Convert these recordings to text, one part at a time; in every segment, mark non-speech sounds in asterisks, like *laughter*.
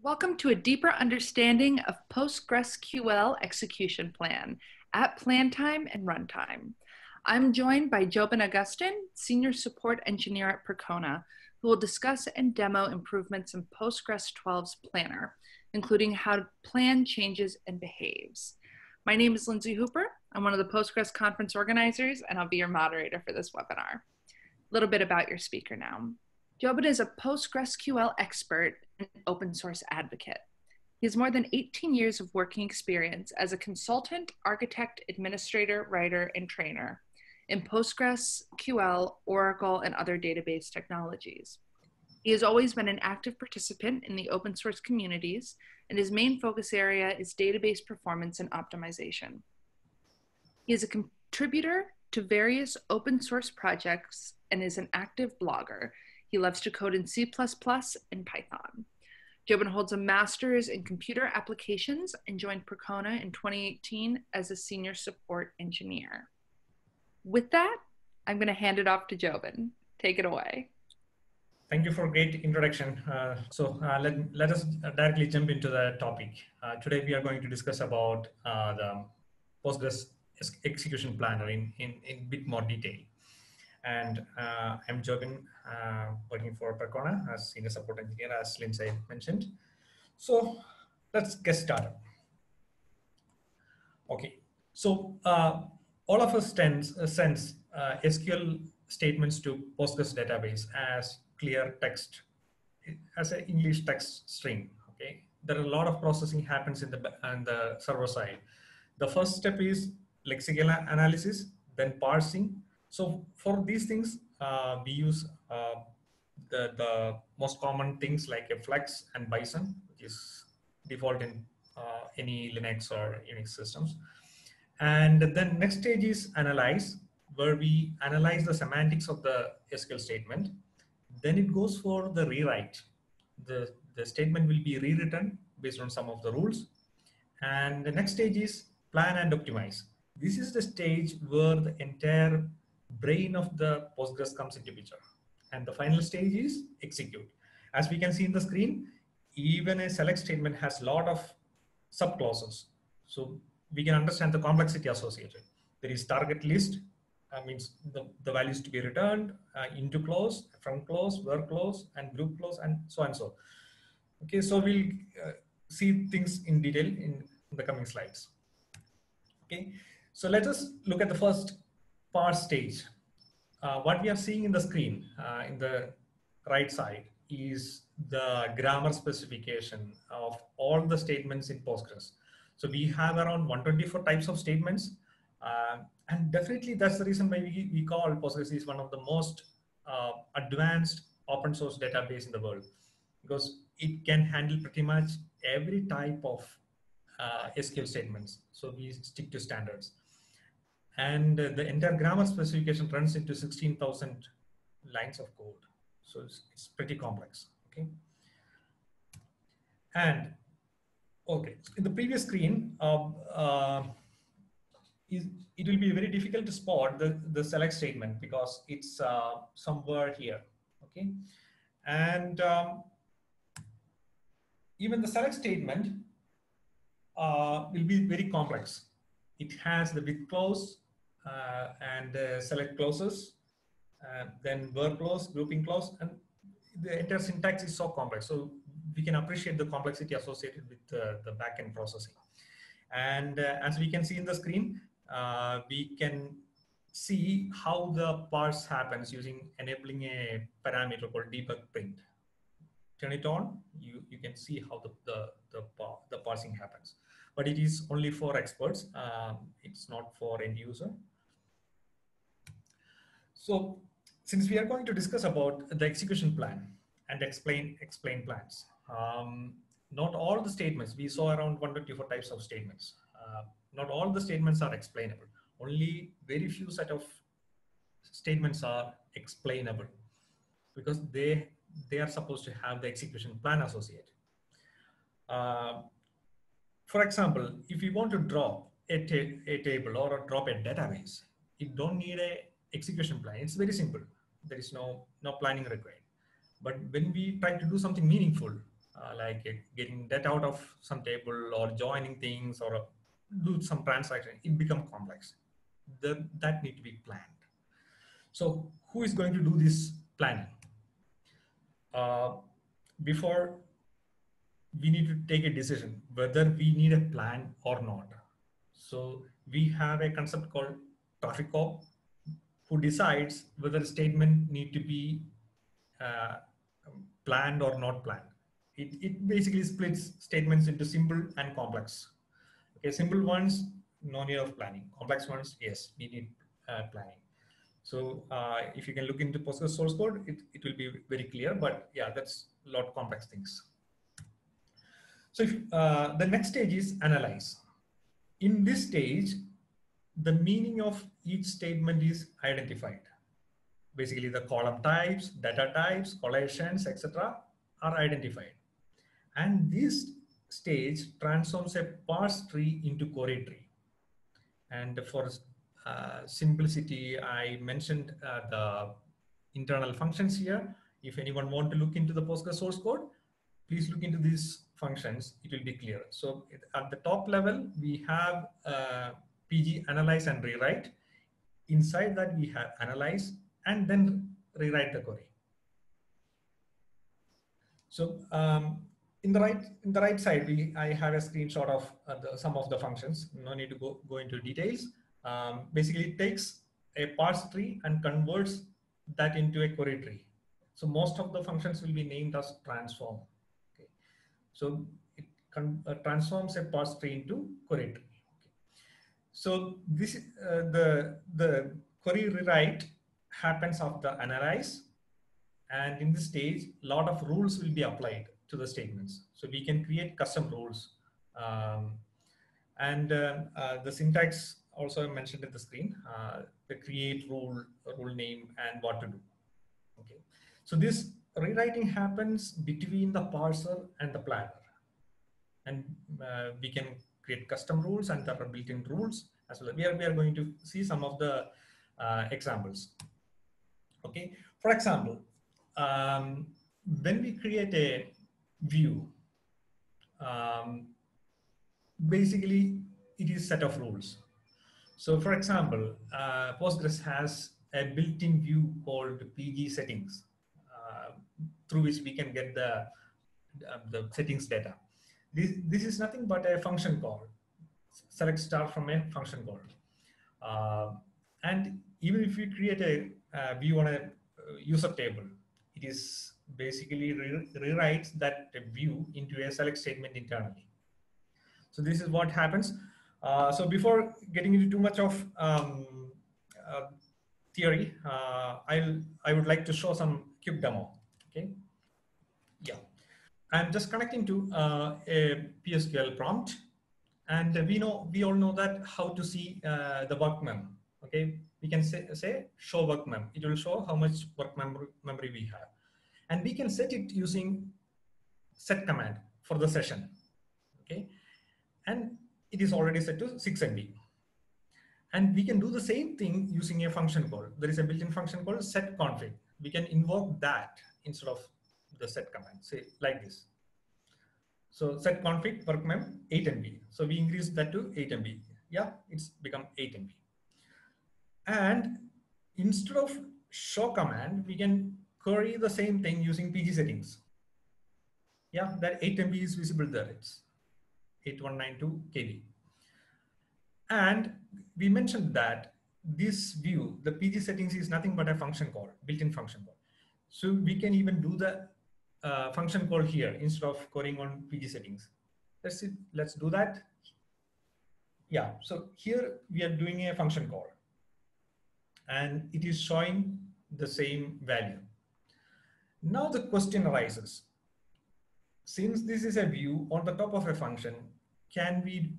Welcome to a deeper understanding of PostgreSQL execution plan at plan time and runtime. I'm joined by Jobin Augustin, Senior Support Engineer at Percona, who will discuss and demo improvements in Postgres 12's planner, including how to plan changes and behaves. My name is Lindsay Hooper. I'm one of the Postgres conference organizers, and I'll be your moderator for this webinar. A little bit about your speaker now. Jobin is a PostgreSQL expert open source advocate. He has more than 18 years of working experience as a consultant, architect, administrator, writer, and trainer in PostgreSQL, Oracle, and other database technologies. He has always been an active participant in the open source communities, and his main focus area is database performance and optimization. He is a contributor to various open source projects and is an active blogger. He loves to code in C++ and Python. Jobin holds a master's in computer applications and joined Percona in 2018 as a senior support engineer. With that, I'm going to hand it off to Jobin. Take it away. Thank you for a great introduction. Uh, so uh, let, let us directly jump into the topic. Uh, today we are going to discuss about uh, the Postgres execution planner in, in, in bit more detail. And uh, I'm Jobin, uh, working for Percona as senior support engineer, as Lindsay mentioned. So let's get started. Okay, so uh, all of us tends, uh, sends uh, SQL statements to Postgres database as clear text, as an English text string. Okay, there are a lot of processing happens in the on the server side. The first step is lexical analysis, then parsing. So for these things, uh, we use uh, the, the most common things like a flex and bison, which is default in uh, any Linux or Unix systems. And then next stage is analyze, where we analyze the semantics of the SQL statement. Then it goes for the rewrite. The, the statement will be rewritten based on some of the rules. And the next stage is plan and optimize. This is the stage where the entire brain of the Postgres comes into picture. And the final stage is execute. As we can see in the screen, even a select statement has a lot of subclauses. So we can understand the complexity associated. There is target list, uh, means the, the values to be returned, uh, into clause, from clause, where clause, and group clause, and so and so. Okay, so we'll uh, see things in detail in the coming slides. Okay, so let us look at the first parse stage. Uh, what we are seeing in the screen uh, in the right side is the grammar specification of all the statements in Postgres. So we have around 124 types of statements. Uh, and definitely that's the reason why we, we call Postgres is one of the most uh, advanced open source database in the world because it can handle pretty much every type of uh, SQL statements. So we stick to standards and the entire grammar specification runs into 16,000 lines of code. So it's, it's, pretty complex, okay? And, okay, in the previous screen, um, uh, is, it will be very difficult to spot the, the select statement because it's uh, somewhere here, okay? And um, even the select statement uh, will be very complex. It has the with clause, uh, and uh, select clauses, uh, then where clause, grouping clause, and the entire syntax is so complex. So we can appreciate the complexity associated with the backend processing. And as we can see in the screen, we can see how the parse happens using enabling a parameter called debug print. Turn it on, you, you can see how the, the, the, the parsing happens. But it is only for experts. Um, it's not for end user. So since we are going to discuss about the execution plan and explain explain plans, um, not all the statements, we saw around 124 types of statements. Uh, not all the statements are explainable. Only very few set of statements are explainable because they, they are supposed to have the execution plan associated. Uh, for example, if you want to drop a, ta a table or drop a database, you don't need a execution plan. It's very simple. There is no, no planning required. But when we try to do something meaningful, uh, like uh, getting that out of some table or joining things or uh, do some transaction, it become complex. The, that need to be planned. So who is going to do this planning? Uh, before we need to take a decision whether we need a plan or not. So we have a concept called traffic cop who decides whether a statement need to be uh, planned or not planned. It, it basically splits statements into simple and complex. Okay, simple ones, no need of planning. Complex ones, yes, we need uh, planning. So uh, if you can look into Postgres source code, it, it will be very clear, but yeah, that's a lot of complex things. So if, uh, the next stage is analyze. In this stage, the meaning of each statement is identified. Basically the column types, data types, collations, etc. are identified. And this stage transforms a parse tree into query tree. And for uh, simplicity, I mentioned uh, the internal functions here. If anyone want to look into the Postgres source code, please look into these functions. It will be clear. So at the top level, we have uh, PG analyze and rewrite. Inside that, we have analyze and then rewrite the query. So um, in the right in the right side, we I have a screenshot of uh, the, some of the functions. No need to go go into details. Um, basically, it takes a parse tree and converts that into a query tree. So most of the functions will be named as transform. So it uh, transforms a parse tree into query tree. Okay. So this uh, the the query rewrite happens after analyze, and in this stage, a lot of rules will be applied to the statements. So we can create custom rules. Um, and uh, uh, the syntax also mentioned in the screen, uh, the create rule, rule name and what to do. Okay. So this rewriting happens between the parser and the planner. And uh, we can create custom rules and there are built-in rules as well. We are, we are going to see some of the uh, examples. Okay. For example, um, when we create a view. Um, basically, it is set of rules. So for example, uh, Postgres has a built-in view called PG settings, through which we can get the, uh, the settings data. This, this is nothing but a function call, select star from a function call. Uh, and even if we create a, a view on a uh, user table, it is basically re rewrites that view into a select statement internally. So this is what happens. Uh, so before getting into too much of um, uh, theory, uh, I'll, I would like to show some quick demo, okay? Yeah, I'm just connecting to uh, a PSQL prompt and we know, we all know that how to see uh, the work mem, okay? We can say, say show work mem. It will show how much work memory, memory we have and we can set it using set command for the session. Okay. And it is already set to 6 MB. And we can do the same thing using a function call. There is a built-in function called set config. We can invoke that instead of the set command, say like this. So set config work mem 8 MB. So we increase that to 8 MB. Yeah, it's become 8 MB. And instead of show command, we can query the same thing using PG settings. Yeah, that 8 MB is visible there. It's 8192 KB. And we mentioned that this view, the PG settings is nothing but a function call, built-in function call. So we can even do the uh, function call here instead of calling on PG settings. Let's see, let's do that. Yeah, so here we are doing a function call and it is showing the same value. Now the question arises, since this is a view on the top of a function, can we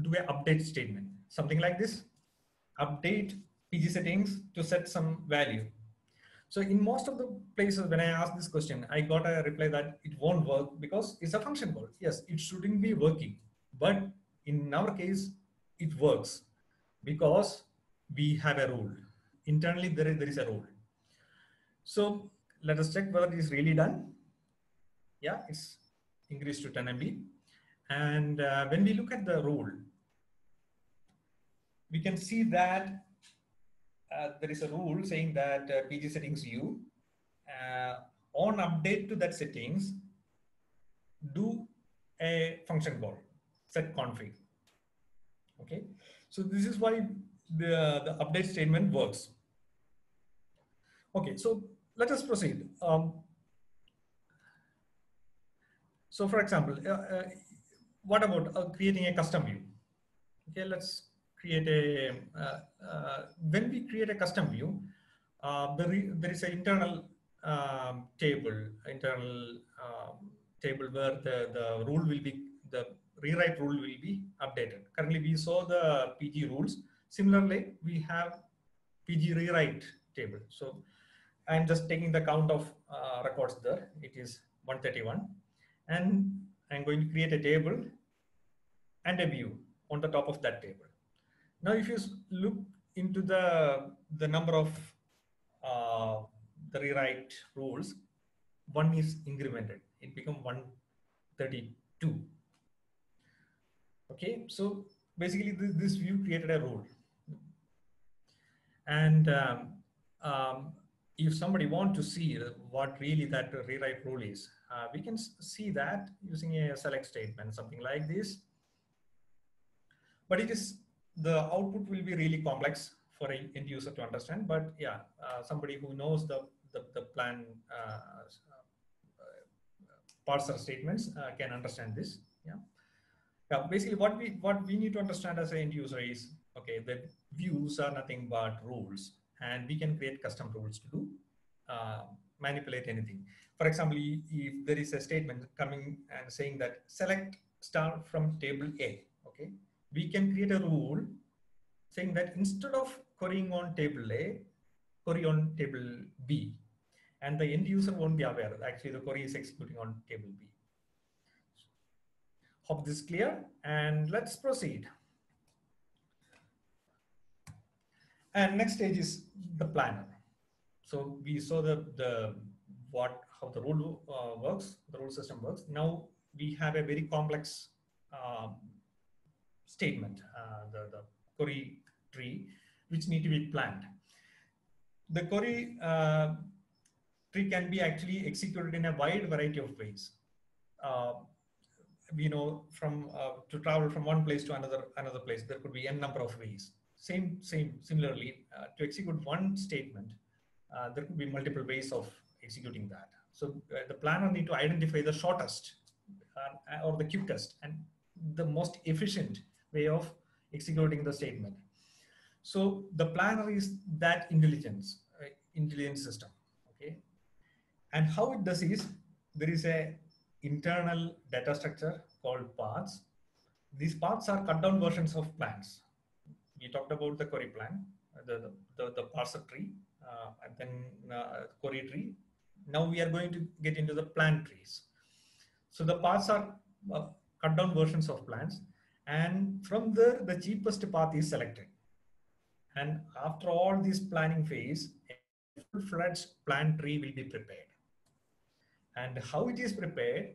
do an update statement? Something like this, update PG settings to set some value. So in most of the places when I ask this question, I got a reply that it won't work because it's a function call. Yes, it shouldn't be working. But in our case, it works because we have a rule. Internally, there is, there is a rule. So let us check whether it is really done. yeah, it's increased to 10 MB. And uh, when we look at the rule, we can see that uh, there is a rule saying that uh, PG settings view uh, on update to that settings, do a function call set config. Okay, so this is why the, the update statement works. Okay, so let us proceed. Um, so for example, uh, uh, what about uh, creating a custom view? Okay, let's create a, uh, uh, when we create a custom view, uh, there, there is an internal um, table, internal um, table where the, the rule will be, the rewrite rule will be updated. Currently we saw the PG rules. Similarly, we have PG rewrite table. So I'm just taking the count of uh, records there. It is 131. And I'm going to create a table and a view on the top of that table. Now, if you look into the, the number of uh, the rewrite rules, one is incremented. It becomes 132. Okay, so basically this, this view created a rule. And um, um, if somebody want to see what really that rewrite rule is, uh, we can see that using a select statement, something like this. But it is the output will be really complex for an end user to understand. But yeah, uh, somebody who knows the the, the plan uh, uh parser statements uh, can understand this. Yeah. Yeah. Basically, what we what we need to understand as an end user is okay. The views are nothing but rules, and we can create custom rules to do uh, manipulate anything. For example, if there is a statement coming and saying that select star from table A, okay, we can create a rule saying that instead of querying on table A, query on table B. And the end user won't be aware. Actually, the query is executing on table B. Hope this is clear. And let's proceed. And next stage is the planner. So we saw the, the what how the rule uh, works, the rule system works. Now we have a very complex um, statement, uh, the, the query tree, which need to be planned. The query uh, tree can be actually executed in a wide variety of ways. Uh, you know, from uh, to travel from one place to another another place, there could be n number of ways. Same, same, similarly, uh, to execute one statement, uh, there could be multiple ways of executing that. So uh, the planner need to identify the shortest uh, or the quickest and the most efficient way of executing the statement. So the planner is that intelligence, uh, intelligence system, okay? And how it does is, there is a internal data structure called paths. These paths are cut down versions of plans. We talked about the query plan, the, the, the, parser tree, uh, and then uh, query tree. Now we are going to get into the plan trees. So the paths are uh, cut down versions of plans. And from there, the cheapest path is selected. And after all this planning phase, a full-fledged plan tree will be prepared. And how it is prepared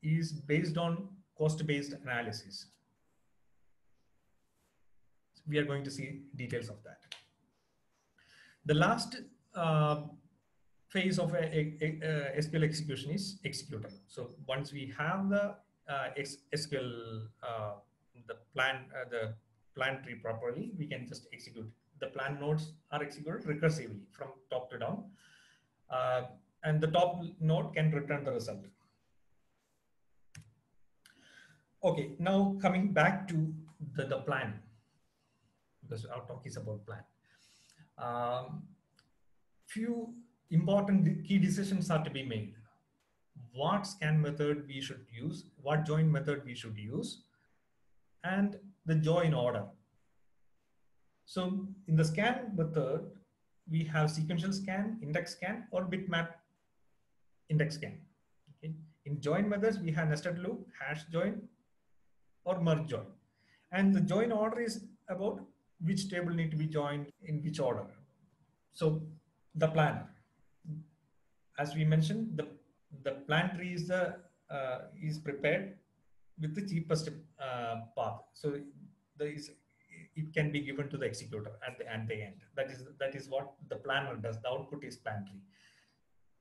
is based on cost-based analysis. We are going to see details of that. The last uh, phase of a, a, a, SQL execution is executor. So once we have the uh, SQL, uh, the plan, uh, the plan tree properly, we can just execute. The plan nodes are executed recursively from top to down. Uh, and the top node can return the result. Okay, now coming back to the, the plan, because our talk is about plan um, few important key decisions are to be made. What scan method we should use, what join method we should use, and the join order. So in the scan method, we have sequential scan, index scan, or bitmap index scan. Okay. In join methods, we have nested loop, hash join, or merge join. And the join order is about which table need to be joined in which order. So the planner, as we mentioned, the the plan tree is the uh, is prepared with the cheapest uh, path. So there is it can be given to the executor at the, at the end. That is that is what the planner does. The output is plan tree.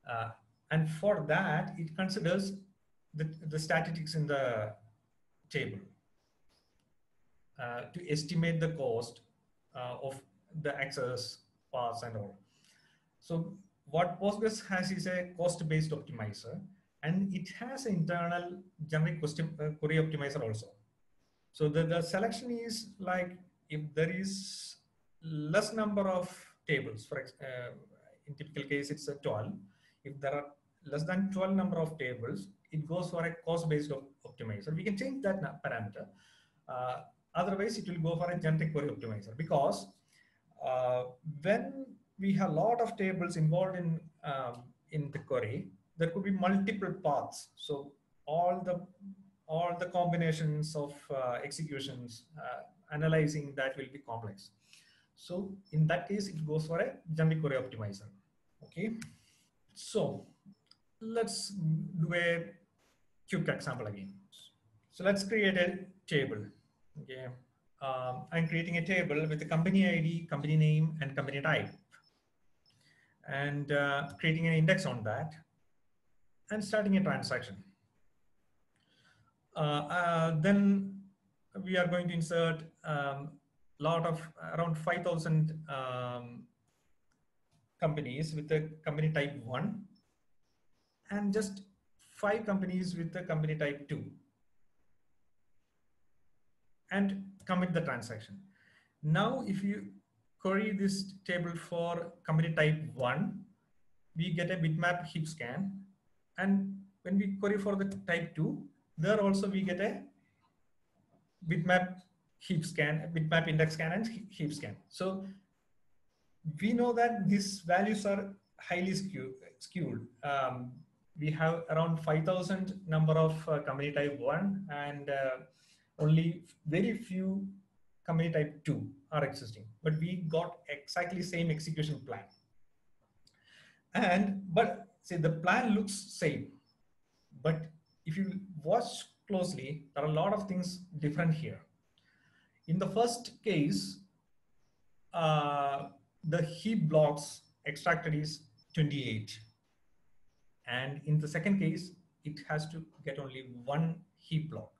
Uh, and for that, it considers the, the statistics in the table uh, to estimate the cost uh, of the access paths and all. So what Postgres has is a cost-based optimizer, and it has an internal genetic uh, query optimizer also. So the, the selection is like if there is less number of tables, for uh, in typical case it's a 12. If there are less than 12 number of tables, it goes for a cost-based op optimizer. We can change that parameter. Uh, otherwise, it will go for a genetic query optimizer because uh, when we have a lot of tables involved in um, in the query, there could be multiple paths. So all the all the combinations of uh, executions, uh, analyzing that will be complex. So in that case, it goes for a genetic query optimizer. Okay. So let's do a quick example again. So let's create a table. Okay. Um, I'm creating a table with the company ID, company name, and company type. And uh, creating an index on that and starting a transaction. Uh, uh, then we are going to insert a um, lot of around 5,000 um, companies with the company type one and just five companies with the company type two and commit the transaction. Now, if you query this table for company type one, we get a bitmap heap scan. And when we query for the type two, there also we get a bitmap heap scan, bitmap index scan and heap scan. So we know that these values are highly skewed. skewed. Um, we have around 5,000 number of uh, company type 1 and uh, only very few company type 2 are existing. But we got exactly same execution plan. And, but say the plan looks same. But if you watch closely, there are a lot of things different here. In the first case, uh, the heap blocks extracted is 28 and in the second case, it has to get only one heap block.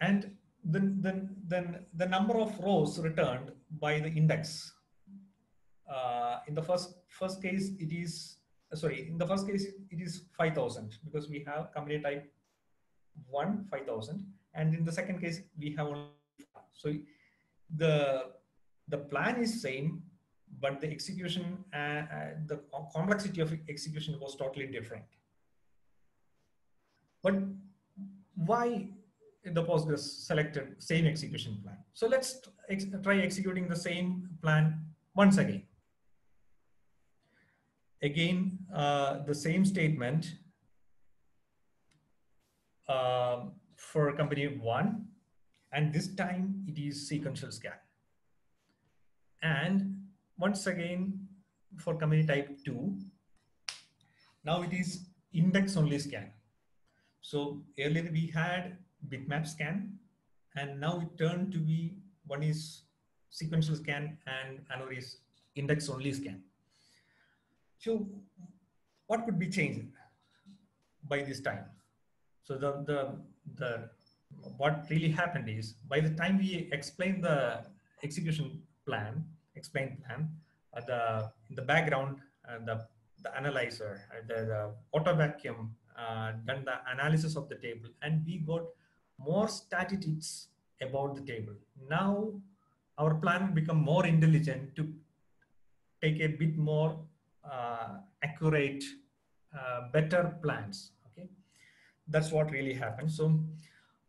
And then, then, then the number of rows returned by the index. Uh, in the first, first case, it is, sorry, in the first case, it is 5,000 because we have company type 1, 5,000. And in the second case, we have only, so the, the plan is same, but the execution, uh, uh, the complexity of execution was totally different. But why the Postgres selected same execution plan? So let's ex try executing the same plan once again. Again, uh, the same statement uh, for company one, and this time it is sequential scan. And once again for company type 2 now it is index only scan so earlier we had bitmap scan and now it turned to be one is sequential scan and another is index only scan so what could be changed by this time so the the the what really happened is by the time we explain the execution plan explain plan. Uh, the the background, uh, the the analyzer, uh, the, the auto vacuum uh, done the analysis of the table, and we got more statistics about the table. Now our plan become more intelligent to take a bit more accurate, uh, better plans. Okay, that's what really happened. So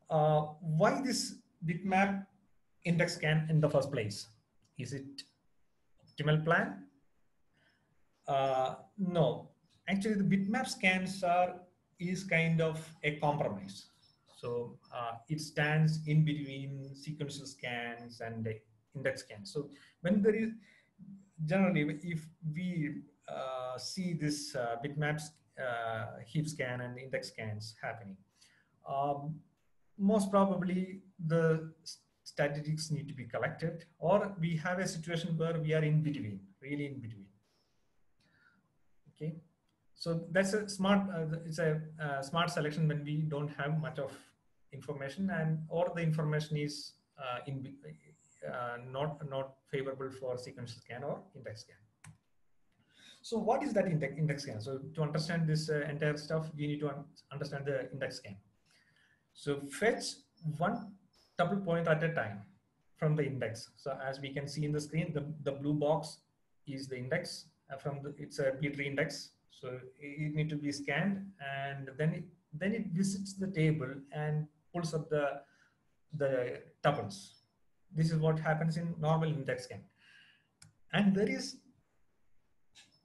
why this bitmap index scan in the first place? Is it optimal plan? Uh, no, actually the bitmap scans are is kind of a compromise. So uh, it stands in between sequential scans and index scans. So when there is generally, if we uh, see this uh, bitmaps, uh, heap scan and index scans happening. Um, most probably the statistics need to be collected or we have a situation where we are in between, really in between. Okay, so that's a smart, uh, it's a uh, smart selection when we don't have much of information and or the information is uh, in uh, not not favorable for sequential scan or index scan. So what is that index, index scan? So to understand this uh, entire stuff, we need to un understand the index scan. So fetch one tuple point at a time from the index. So as we can see in the screen, the, the blue box is the index uh, from the, it's a B-tree index. So it need to be scanned and then it, then it visits the table and pulls up the, the tuples. This is what happens in normal index scan. And there is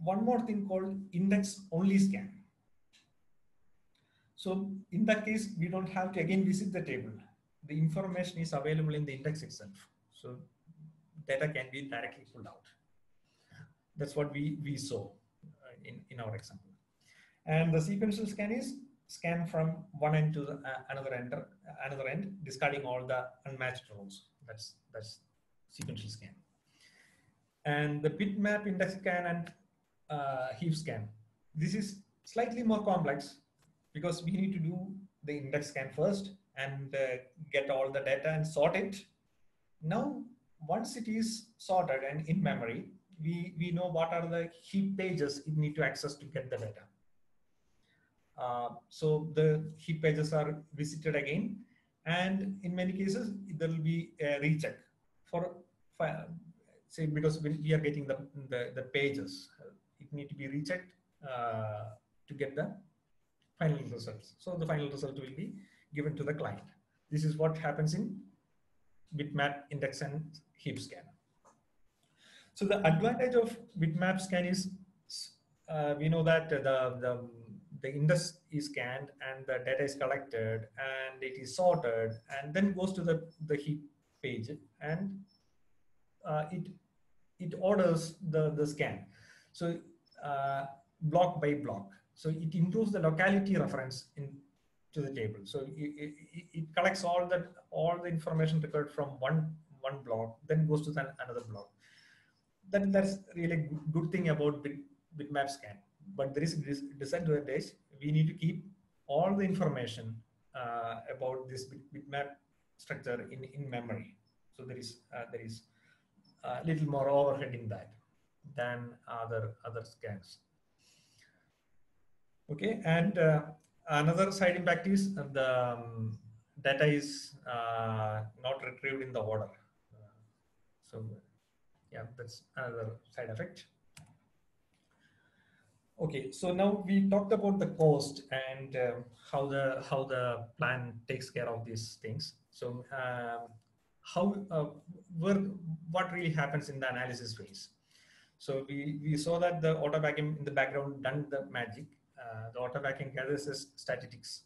one more thing called index only scan. So in that case, we don't have to again visit the table. The information is available in the index itself. So data can be directly pulled out. That's what we, we saw uh, in, in our example. And the sequential scan is scan from one end to the, uh, another end, uh, another end, discarding all the unmatched rows. That's that's sequential scan. And the bitmap index scan and heap scan. This is slightly more complex because we need to do the index scan first and uh, get all the data and sort it. Now, once it is sorted and in memory, we, we know what are the heap pages you need to access to get the data. Uh, so the heap pages are visited again, and in many cases there will be a recheck for, say because we are getting the, the, the pages, it need to be rechecked uh, to get the final results. So the final result will be given to the client. This is what happens in bitmap index and heap scan. So the advantage of bitmap scan is uh, we know that the, the the index is scanned and the data is collected and it is sorted and then goes to the, the heap page and uh, it it orders the, the scan. So uh, block by block. So it improves the locality reference in to the table. So it, it, it collects all that all the information required from one one block, then goes to the, another block. Then that's really good, thing about bit, bitmap scan but there is disadvantage. We need to keep all the information uh, about this bitmap structure in, in memory. So there is uh, there is a little more overhead in that than other other scans. Okay, and uh, another side impact is the um, data is uh, not retrieved in the order. so yeah, that's another side effect. Okay, so now we talked about the cost and uh, how the how the plan takes care of these things. So um, how uh, where, what really happens in the analysis phase? So we, we saw that the auto vacuum in the background done the magic. Uh, the auto vacuum gathers the statistics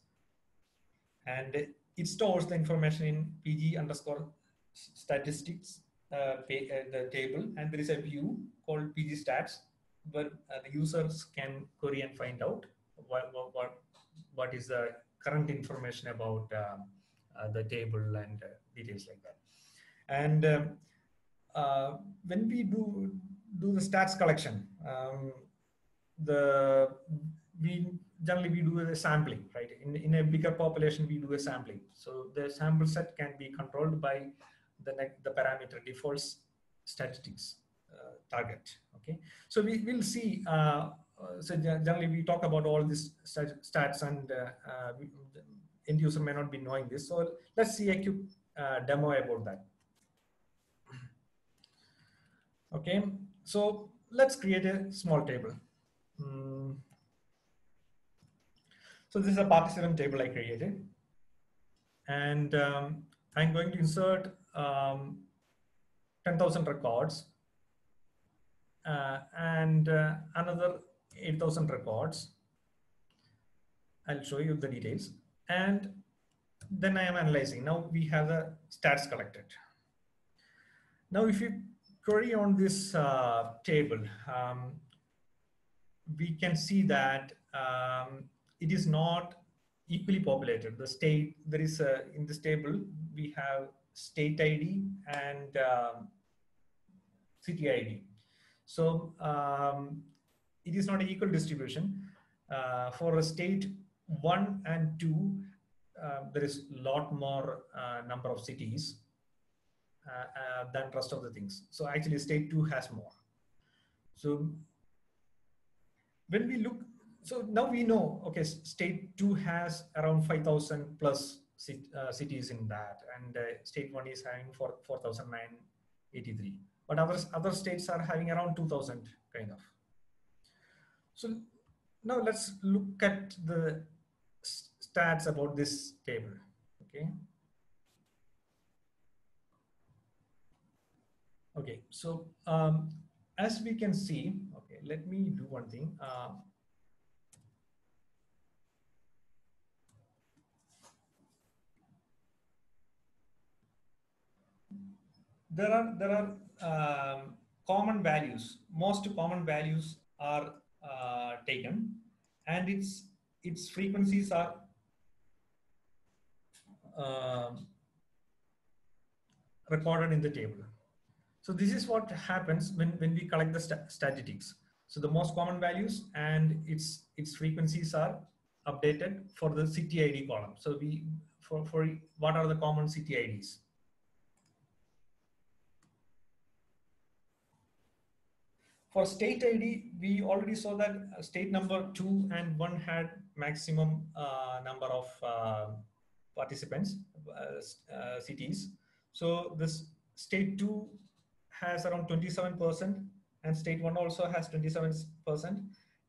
and it stores the information in PG underscore statistics uh, pay, uh, the table and there is a view called PG stats where uh, the users can query and find out what, what, what is the current information about um, uh, the table and uh, details like that. And um, when we do do the stats collection, um, the we generally we do a sampling, right? In, in a bigger population, we do a sampling. So the sample set can be controlled by the, the parameter defaults statistics uh, target. Okay, so we will see. Uh, uh, so generally, we talk about all these stats, and we, end user may not be knowing this. So let's see a quick demo about that. *clears throat* Okay, so let's create a small table. Mm. So this is a participant table I created. And um, I'm going to insert um, 10,000 records uh, and uh, another 8000 records. I'll show you the details. And then I am analyzing. Now we have the stats collected. Now if you query on this uh, table, um, we can see that um, it is not equally populated. The state, there is a, in this table, we have state ID and um, city ID. So um, it is not an equal distribution. Uh, for a state one and two, uh, there is a lot more uh, number of cities than rest of the things. So actually state two has more. So when we look, so now we know, okay, state two has around 5,000 plus uh, cities in that and uh, state one is having 4, 4,983. But others, other states are having around 2,000 kind of. So now let's look at the stats about this table, okay? Okay, so um, as we can see, okay, let me do one thing. Uh, there are there are um, common values. Most common values are uh, taken, and its its frequencies are uh, recorded in the table. So this is what happens when, when we collect the st statistics. So the most common values and its, its frequencies are updated for the city ID column. So we, for, for what are the common city IDs? For state ID, we already saw that state number two and one had maximum uh, number of uh, participants, uh, uh cities. So this state two has around 27% and state one also has 27%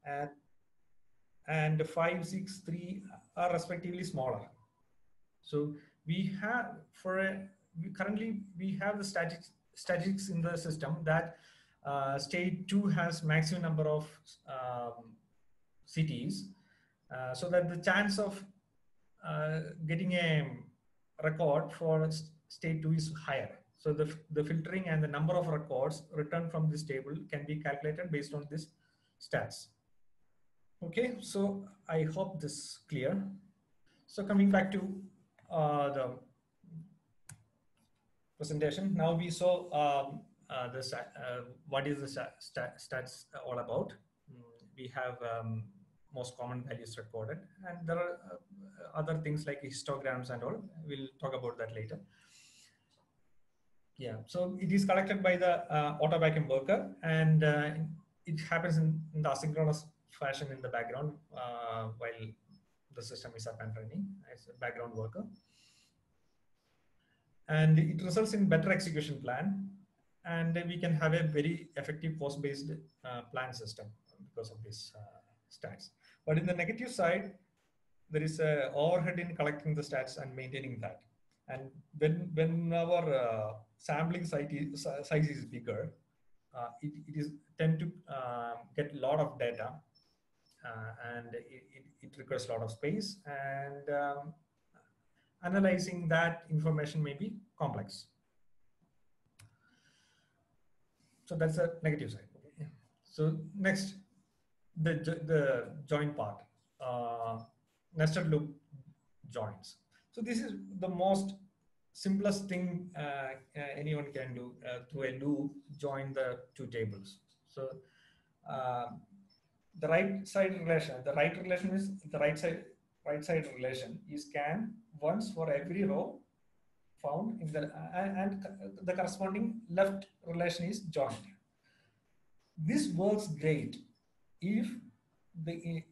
and, and 5, 6, 3 are respectively smaller. So we have for a, we currently we have the statistics, statistics in the system that uh, state two has maximum number of um, cities uh, so that the chance of uh, getting a record for state two is higher. So the, the filtering and the number of records returned from this table can be calculated based on this stats. Okay, so I hope this clear. So coming back to uh, the presentation, now we saw um, uh, the uh, what is the stat, stats all about. Mm, we have um, most common values recorded, and there are uh, other things like histograms and all. We'll talk about that later. Yeah, so it is collected by the uh, auto vacuum worker and uh, it happens in, in, the asynchronous fashion in the background uh, while the system is up and running as a background worker. And it results in better execution plan and we can have a very effective cost-based uh, plan system because of these uh, stats. But in the negative side, there is a overhead in collecting the stats and maintaining that. And when, when our uh, sampling size size is bigger, uh, it, it is tend to uh, get a lot of data uh, and it, it, it, requires a lot of space and um, analyzing that information may be complex. So that's a negative side. So next, the, the join part, uh, nested loop joins. So this is the most simplest thing uh, uh, anyone can do uh, through a loop, join the two tables. So um, the right side relation, the right relation is the right side, right side relation is scan once for every row found in the, uh, and the corresponding left relation is joined. This works great if the,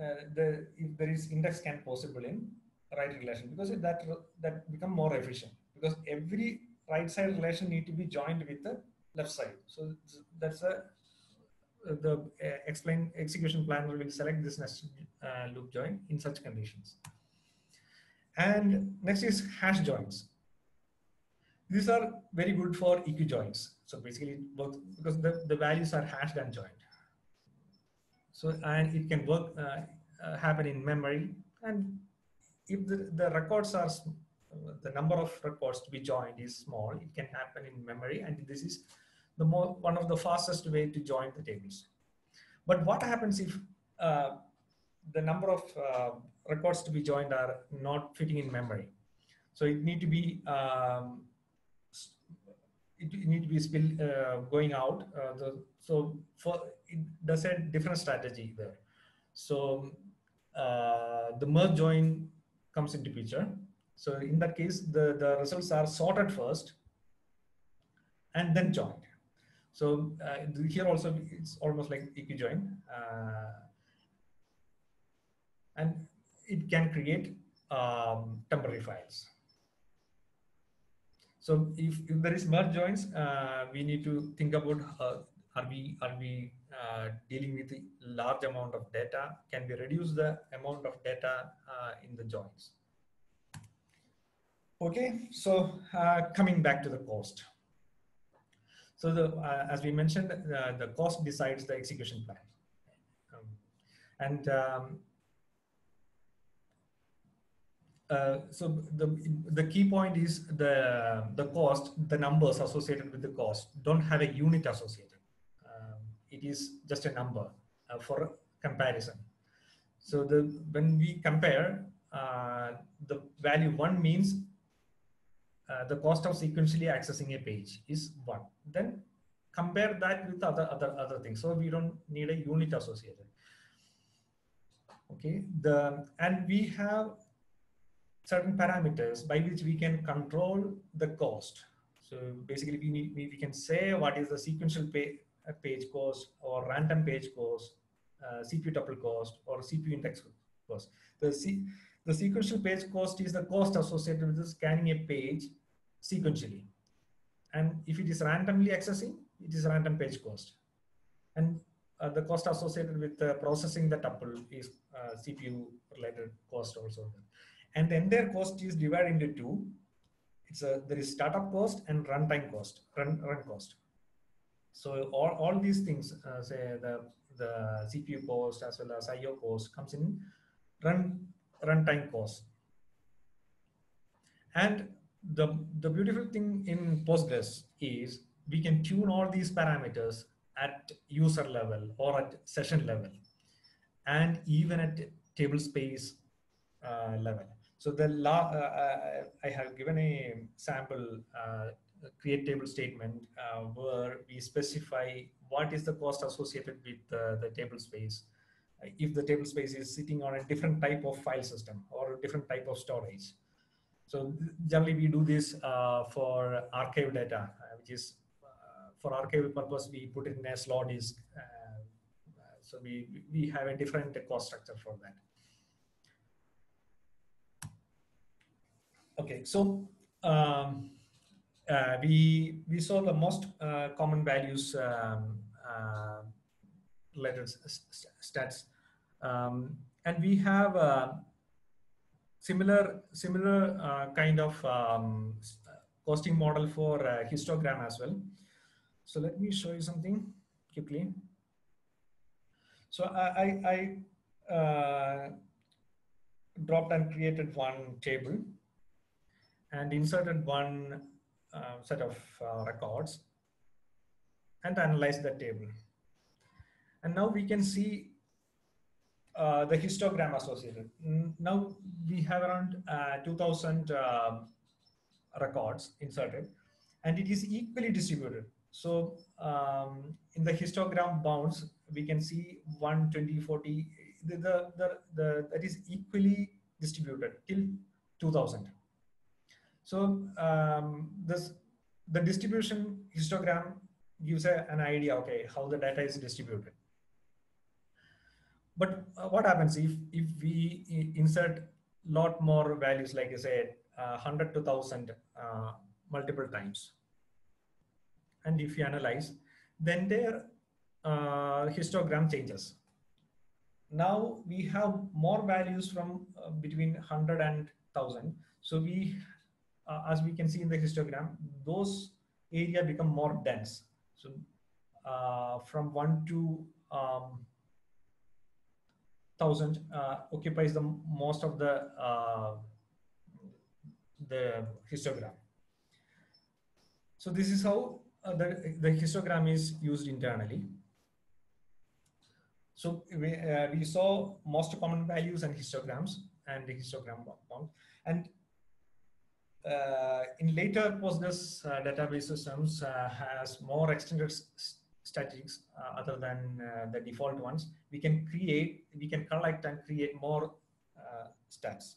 uh, the if there is index scan possible in right relation because that that become more efficient because every right side relation need to be joined with the left side. So that's a the uh, explain execution planner will select this nested uh, loop join in such conditions. And next is hash joins. These are very good for eq joins. So basically both because the, the values are hashed and joined. So and it can work uh, uh, happen in memory and if the, the records are, the number of records to be joined is small, it can happen in memory. And this is the more, one of the fastest way to join the tables. But what happens if uh, the number of uh, records to be joined are not fitting in memory? So it need to be um, it need to be spill uh, going out. Uh, the, so for it does a different strategy there. So uh, the merge join comes into picture. So in that case, the, the results are sorted first and then joined. So uh, here also it's almost like equi-join. Uh, and it can create um, temporary files. So if, if there is merge joins, uh, we need to think about uh, are we are we uh, dealing with large amount of data? Can we reduce the amount of data uh, in the joins? Okay, so uh, coming back to the cost. So the, uh, as we mentioned, the cost decides the execution plan. Um, and um, uh, so the the key point is the the cost the numbers associated with the cost don't have a unit associated is just a number uh, for comparison. So the when we compare uh, the value one means uh, the cost of sequentially accessing a page is one. Then compare that with other other other things. So we don't need a unit associated. Okay the and we have certain parameters by which we can control the cost. So basically we need, we, can say what is the sequential page, uh, page cost or random page cost, uh, CPU tuple cost or CPU index cost. The, C, the sequential page cost is the cost associated with scanning a page sequentially. And if it is randomly accessing, it is random page cost. And uh, the cost associated with uh, processing the tuple is uh, CPU related cost also and the entire cost is divided into two. It's a there is startup cost and runtime cost, run run cost. So all, all these things, uh, say the the CPU cost as well as IO cost comes in run runtime cost. And the the beautiful thing in Postgres is we can tune all these parameters at user level or at session level and even at table space uh, level. So the law, uh, uh, I have given a sample uh, create table statement uh, where we specify what is the cost associated with uh, the table space. If the table space is sitting on a different type of file system or a different type of storage. So generally we do this uh, for archive data, which is for archive purpose, we put it in a slow disk. so we, we have a different cost structure for that. Okay, so um, uh, we we saw the most uh, common values um, uh, related stats, um, and we have a similar similar uh, kind of um, costing model for uh, histogram as well. So let me show you something quickly. So I, I, I uh, dropped and created one table and inserted one uh, set of uh, records and analyze the table. And now we can see uh, the histogram associated. Now we have around uh, 2000 um, records inserted and it is equally distributed. So um, in the histogram bounds, we can see 120, 40, the, the, the, the, that is equally distributed till 2000. So um, this the distribution histogram gives a, an idea, okay, how the data is distributed. But uh, what happens if, if we insert lot more values, like I said, uh, 100 to 1000 uh, multiple times. And if you analyze, then their uh, histogram changes. Now we have more values from uh, between 100 and 1000. So we uh, as we can see in the histogram, those area become more dense. So uh, from one to um, thousand uh, occupies the most of the uh, the histogram. So this is how uh, the, the histogram is used internally. So we, uh, we saw most common values and histograms and the histogram bound. And in later Postgres uh, database systems uh, has more extended statistics uh, other than uh, the default ones. We can create, we can collect and create more stats.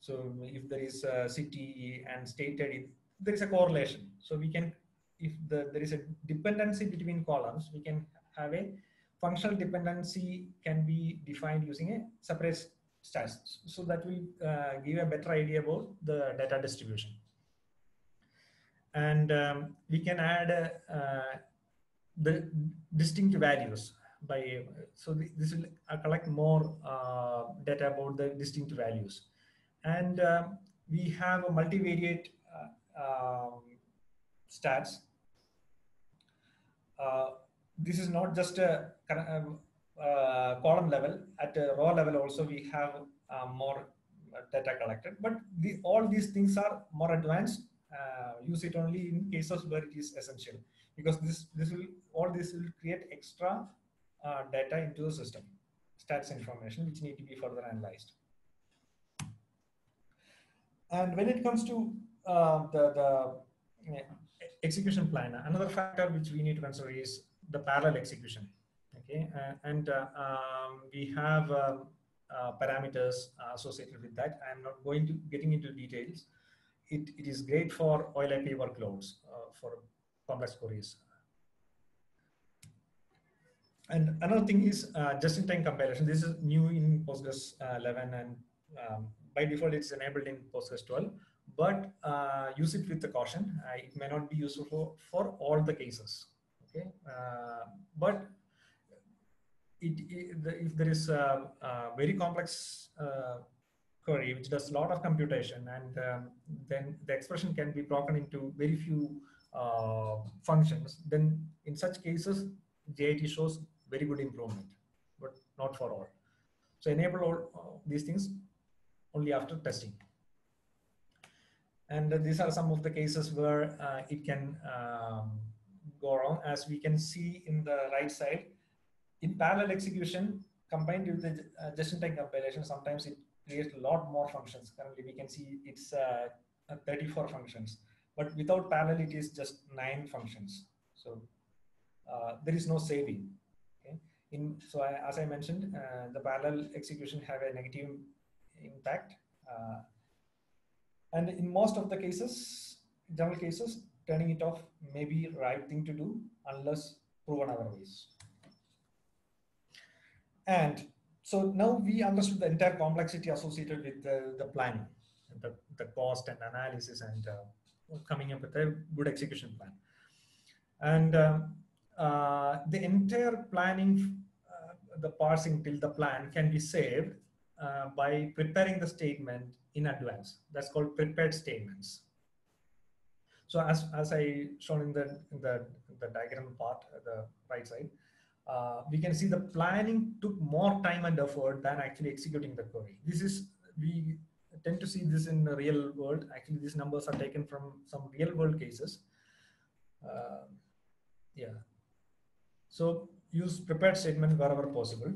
So if there is a city and stated, there is a correlation. So we can, if the, there is a dependency between columns, we can have a functional dependency can be defined using a separate stats. So that will uh, give a better idea about the data distribution. And um, we can add uh, the distinct values by, so this will uh, collect more uh, data about the distinct values. And um, we have a multivariate uh, um, stats. Uh, this is not just a um, uh, column level, at a row level also we have uh, more data collected, but the, all these things are more advanced. Uh, use it only in cases where it is essential because this, this will, all this will create extra uh, data into the system, stats information, which need to be further analyzed. And when it comes to uh, the, the execution plan, another factor which we need to consider is the parallel execution. Okay, uh, and uh, um, we have um, uh, parameters associated with that. I'm not going to getting into details. It, it is great for OLAP workloads for complex queries. And another thing is uh, just-in-time compilation. This is new in Postgres uh, 11 and um, by default it's enabled in Postgres 12, but uh, use it with the caution. it may not be useful for, for all the cases. Okay, but it, it if there is a, a very complex uh, query which does a lot of computation and um, then the expression can be broken into very few uh, functions, then in such cases, JIT shows very good improvement, but not for all. So enable all uh, these things only after testing. And these are some of the cases where uh, it can um, go wrong. As we can see in the right side, in parallel execution combined with the uh, just-in-time compilation, sometimes it creates a lot more functions. Currently, we can see it's uh, 34 functions, but without parallel, it is just nine functions. So uh, there is no saving. Okay. In so I, as I mentioned, uh, the parallel execution have a negative impact, uh, and in most of the cases, general cases, turning it off may be right thing to do unless proven otherwise. And so now we understood the entire complexity associated with the, the planning, the, the cost and analysis and uh, coming up with a good execution plan. And uh, uh, the entire planning, uh, the parsing till the plan can be saved uh, by preparing the statement in advance. That's called prepared statements. So as, as I shown in the, in the, the diagram part, the right side, uh, we can see the planning took more time and effort than actually executing the query. This is, we tend to see this in the real world. Actually, these numbers are taken from some real world cases. Uh, yeah. So use prepared statement wherever possible.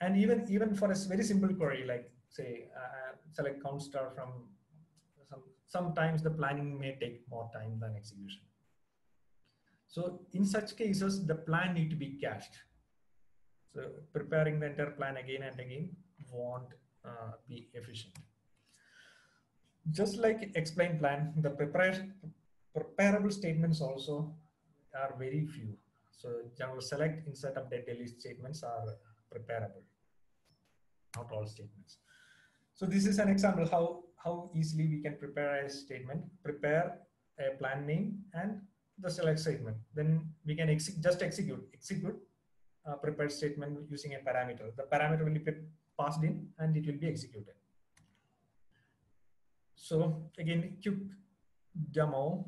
And even, even for a very simple query, like say, uh, select count star from some, sometimes the planning may take more time than execution. So in such cases, the plan need to be cached. So preparing the entire plan again and again won't uh, be efficient. Just like explain plan, the preparable statements also are very few. So general select, insert, update, delete statements are preparable, not all statements. So this is an example how, how easily we can prepare a statement, prepare a plan name and the select statement. Then we can just execute, execute a prepared statement using a parameter. The parameter will be passed in and it will be executed. So again, quick demo.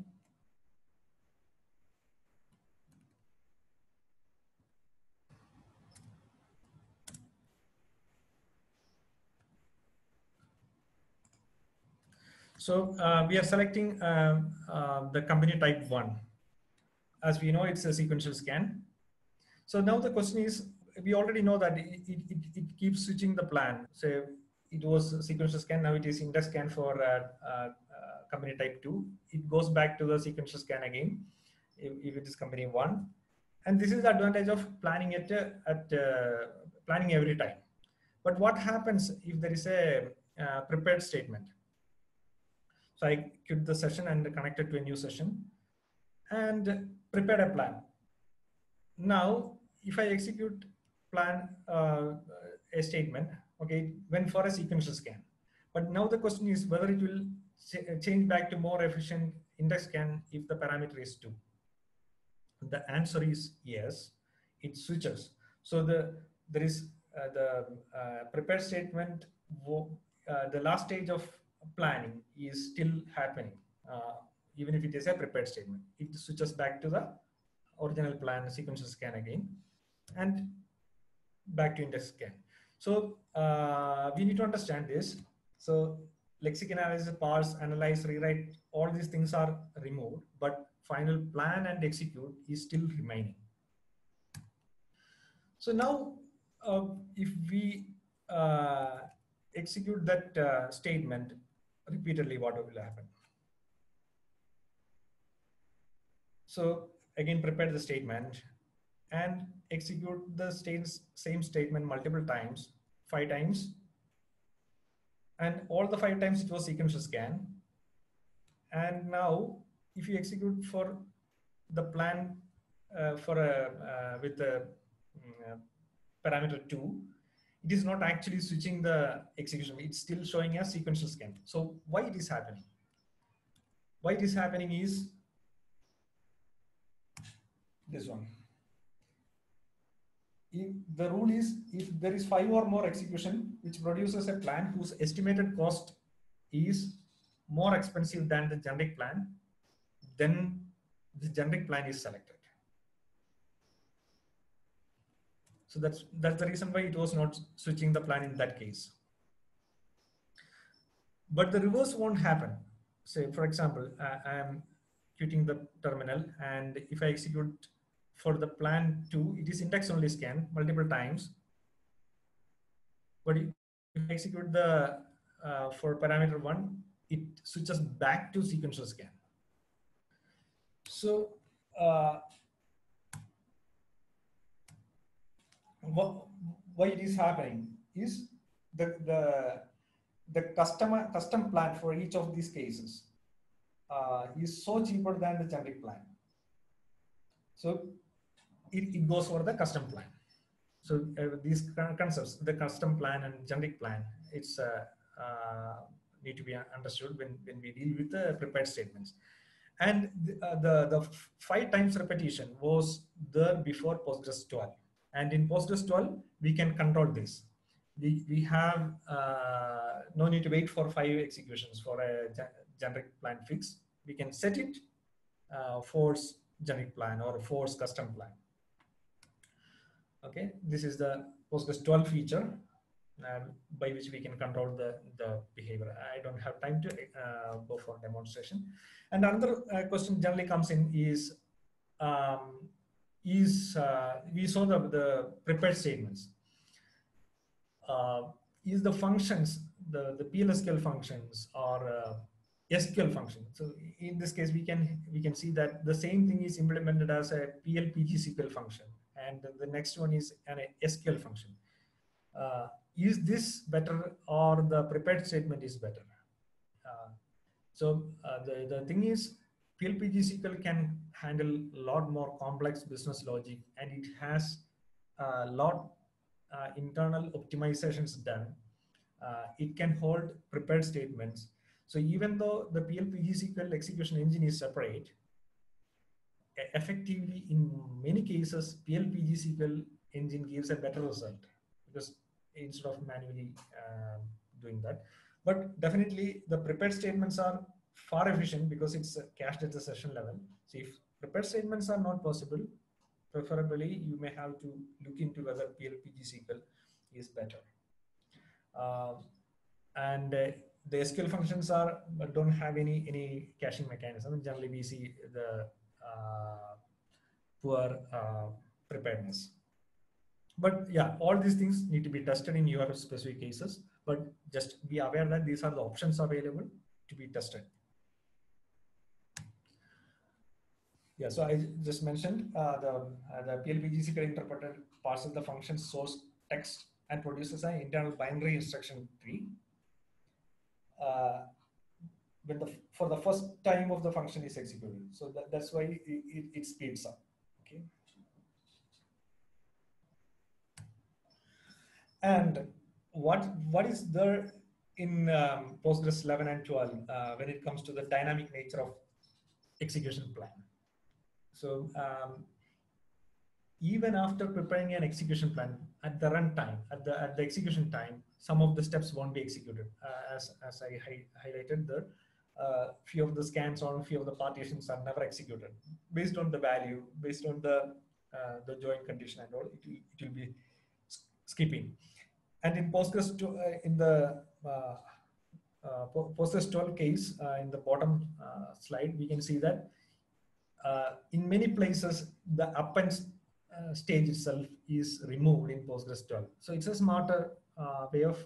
So uh, we are selecting uh, uh, the company type one as we know, it's a sequential scan. So now the question is, we already know that it, it, it, keeps switching the plan. So it was sequential scan, now it is index scan for uh, uh, company type 2. It goes back to the sequential scan again if, if it is company 1. And this is the advantage of planning it uh, at uh, planning every time. But what happens if there is a uh, prepared statement? So I quit the session and connected to a new session and prepared a plan. Now, if I execute plan uh, a statement, okay, when for a sequential scan. But now the question is whether it will change back to more efficient index scan if the parameter is 2. The answer is yes, it switches. So the there is uh, the uh, prepared statement, uh, the last stage of planning is still happening, uh, even if it is a prepared statement. If it switches back to the original plan sequential scan again and back to index scan. So uh, we need to understand this. So lexic analysis, parse, analyze, rewrite, all these things are removed, but final plan and execute is still remaining. So now, uh, if we uh, execute that uh, statement repeatedly, what will happen? So again, prepare the statement and execute the same statement multiple times, five times. And all the five times it was sequential scan. And now if you execute for the plan uh, for a, uh, with the uh, parameter two, it is not actually switching the execution. It's still showing a sequential scan. So why it is happening? Why it is happening is this one. If the rule is if there is five or more execution which produces a plan whose estimated cost is more expensive than the generic plan, then the generic plan is selected. So that's, that's the reason why it was not switching the plan in that case. But the reverse won't happen. Say, for example, I am quitting the terminal and if I execute for the plan two, it is index only scan multiple times. But if I execute the uh, for parameter one, it switches back to sequential scan. So uh, what, why it is happening is the, the, the customer, custom plan for each of these cases uh, is so cheaper than the generic plan. So it, it goes for the custom plan. So uh, these concepts, the custom plan and generic plan, it's uh, uh, need to be understood when, when we deal with the prepared statements. And the, uh, the, the five times repetition was there before Postgres 12. And in Postgres 12, we can control this. We, we have uh, no need to wait for five executions for a generic plan fix. We can set it uh, force generic plan or force custom plan. Okay, this is the Postgres 12 feature um, by which we can control the, the behavior. I don't have time to uh, go for demonstration. And another uh, question generally comes in is, um, is uh, we saw the, the prepared statements. Uh, is the functions, the, the PLSQL functions or uh, SQL function. So in this case, we can we can see that the same thing is implemented as a PLPG function, and the next one is an SQL function. Uh, is this better or the prepared statement is better? Uh, so uh, the, the thing is, PL/pgSQL can handle a lot more complex business logic and it has a lot uh, internal optimizations done. Uh, it can hold prepared statements. So even though the PLPG SQL execution engine is separate, effectively in many cases, PLPG SQL engine gives a better result because instead of manually um, doing that. But definitely the prepared statements are far efficient because it's cached at the session level. So if prepared statements are not possible, preferably you may have to look into whether PL/pgSQL is better. Uh, and uh, the SQL functions are don't have any any caching mechanism. Generally, we see the uh, poor uh, preparedness. but yeah, all these things need to be tested in your specific cases, but just be aware that these are the options available to be tested. Yeah, so I just mentioned uh, the, uh, the PL/pgSQL interpreter parses the function source text and produces an internal binary instruction tree. Uh, when the, for the first time of the function is executed. So that, that's why it, it, it speeds up, okay? And what, what is there in um, Postgres 11 and 12 uh, when it comes to the dynamic nature of execution plan? So um, even after preparing an execution plan at the runtime, at the at the execution time, some of the steps won't be executed. Uh, as as I hi highlighted there, uh, few of the scans on few of the partitions are never executed based on the value, based on the uh, the join condition and all. It will it will be skipping. And in Postgres, to, uh, in the uh, uh, Postgres 12 case, in the bottom slide, we can see that in many places the append uh, stage itself is removed in Postgres 12. So it's a smarter uh, way of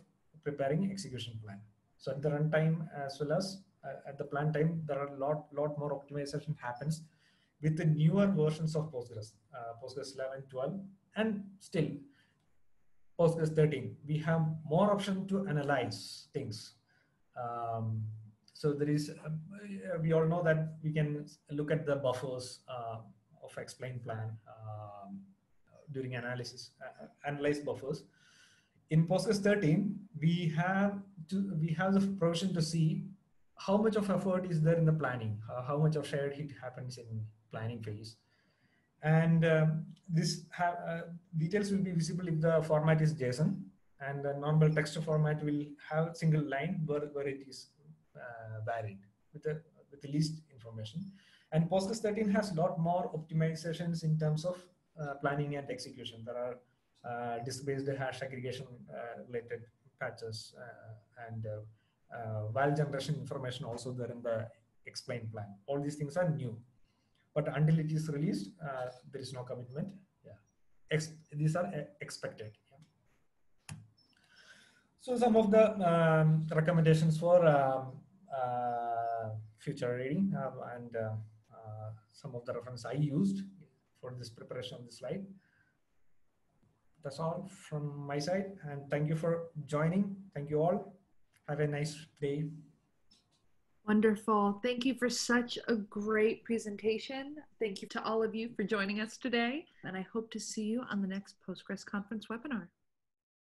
preparing execution plan. So at the runtime as well as uh, at the plan time, there are a lot, lot more optimization happens with the newer versions of Postgres, uh, Postgres 11, 12, and still Postgres 13. We have more option to analyze things. Um, so there is, uh, we all know that we can look at the buffers uh, of explain plan um, during analysis, uh, analyze buffers. In Postgres 13, we have to we have the provision to see how much of effort is there in the planning, uh, how much of shared hit happens in planning phase, and um, this uh, details will be visible if the format is JSON, and the normal text format will have single line where, where it is uh, varied with the, with the least information. And Postgres 13 has a lot more optimizations in terms of uh, planning and execution. There are uh, disk-based hash aggregation uh, related patches uh, and uh, uh, WAL generation information also there in the explain plan. All these things are new. But until it is released, there is no commitment. Yeah, Ex these are expected. Yeah. So some of the um, recommendations for um, future reading and some of the reference I used for this preparation of the slide. That's all from my side. And thank you for joining. Thank you all. Have a nice day. Wonderful. Thank you for such a great presentation. Thank you to all of you for joining us today. And I hope to see you on the next Postgres conference webinar.